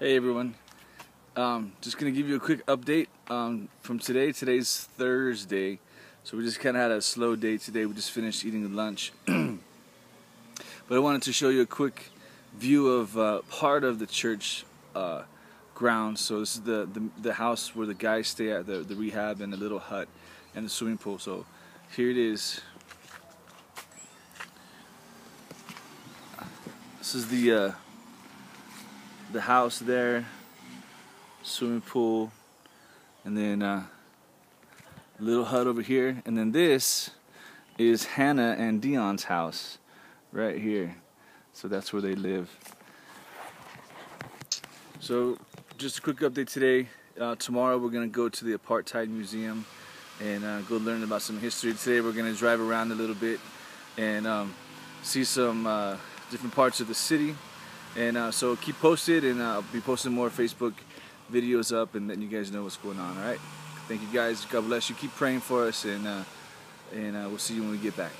Hey everyone. Um, just gonna give you a quick update um, from today. Today's Thursday, so we just kind of had a slow day today. We just finished eating lunch, but I wanted to show you a quick view of uh, part of the church uh, grounds. So this is the, the, the house where the guys stay at, the the rehab, and the little hut, and the swimming pool. So here it is. This is the uh, the house there, swimming pool, and then uh, little hut over here, and then this is Hannah and Dion's house right here. So that's where they live. So just a quick update today. Uh, tomorrow we're gonna go to the Apartheid Museum and uh, go learn about some history. Today we're gonna drive around a little bit and um, see some uh, different parts of the city. And uh, so keep posted, and uh, I'll be posting more Facebook videos up, and letting you guys know what's going on. All right. Thank you guys. God bless you. Keep praying for us, and uh, and uh, we'll see you when we get back.